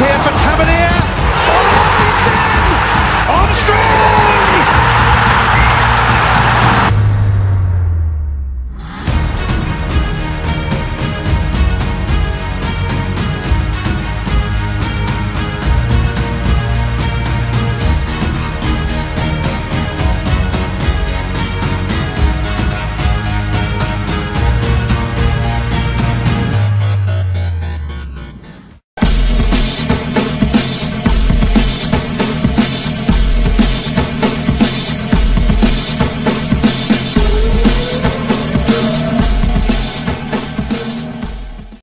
here for